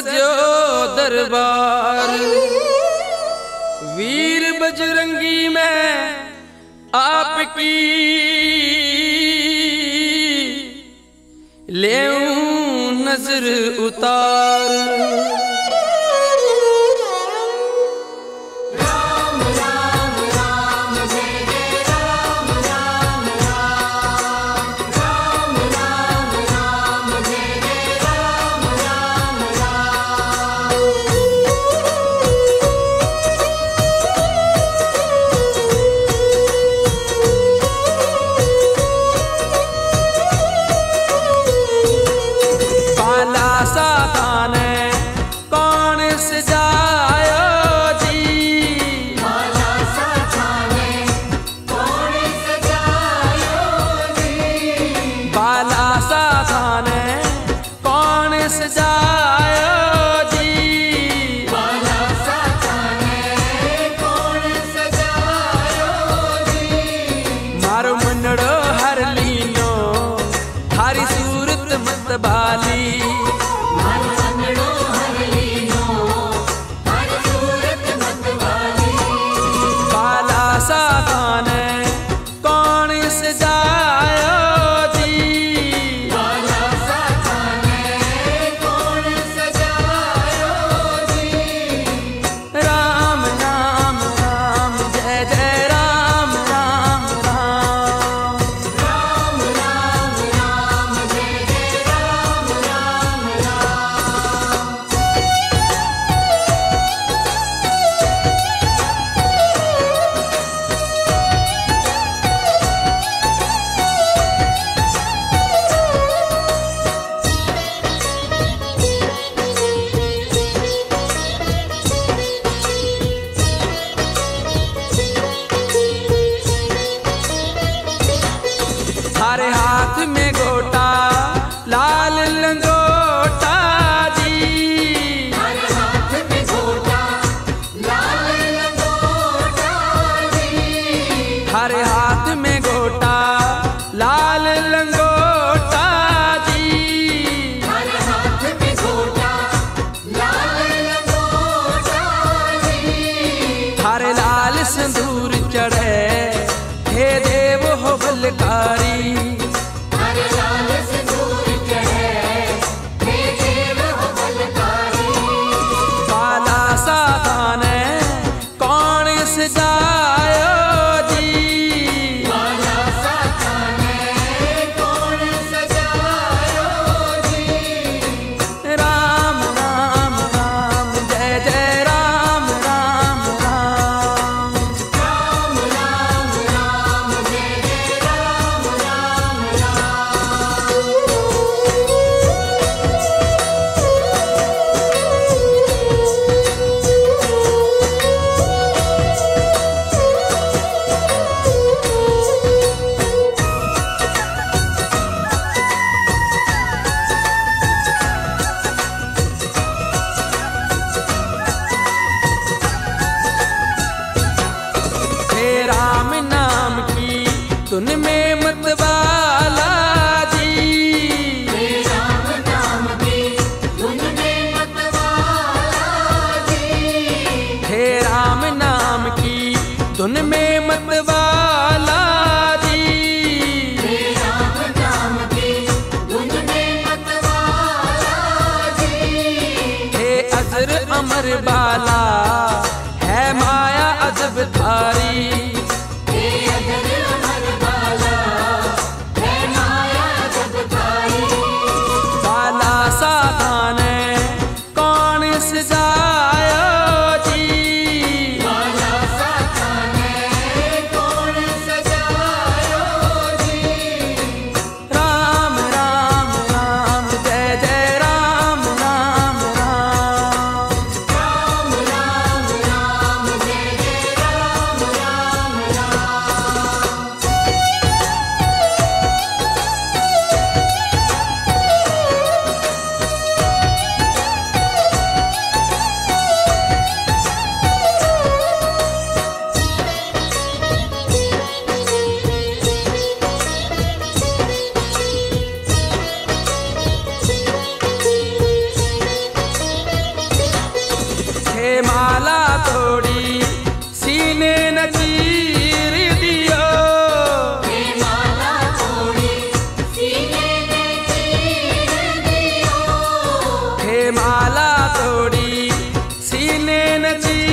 सजो दरबार। वीर बजरंगी में आपकी ले नज़र उतार। मस्त मस्त बाली थारे हाथ में गोटा लाल लंगोटा जी। थारे हाथ में गोटा लाल लंगोटा जी। थारे हाथ धुन में मत माला तोड़ी सीने न चीर दियो। माला तोड़ी सीने ने चीर सीने न चीर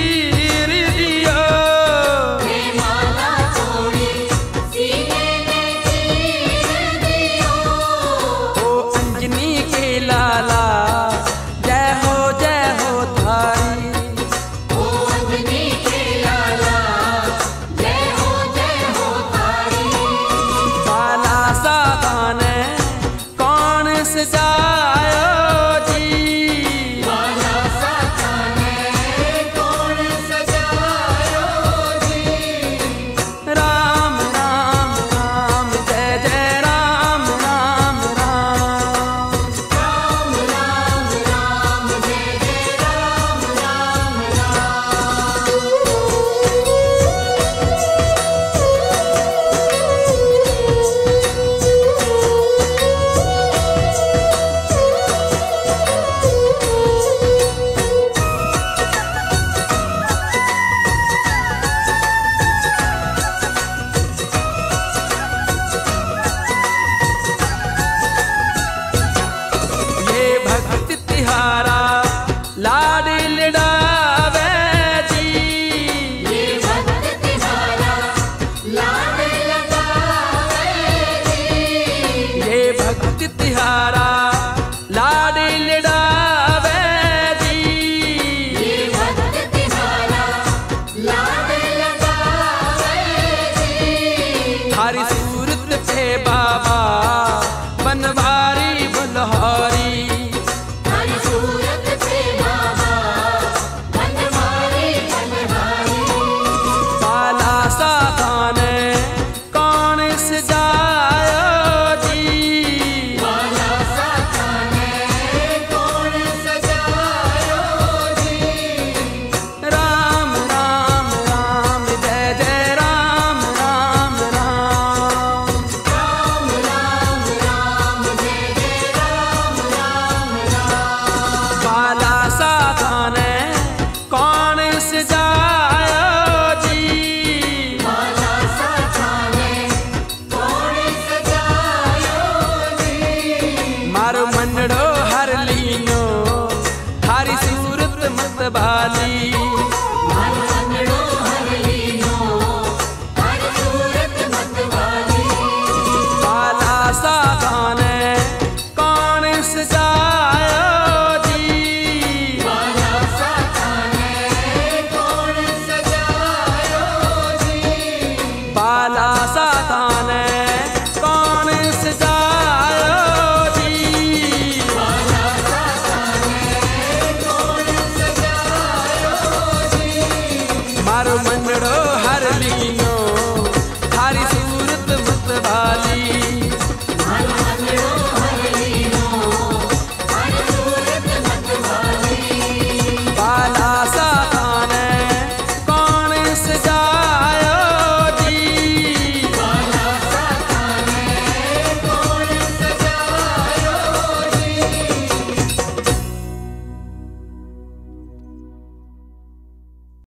बाली।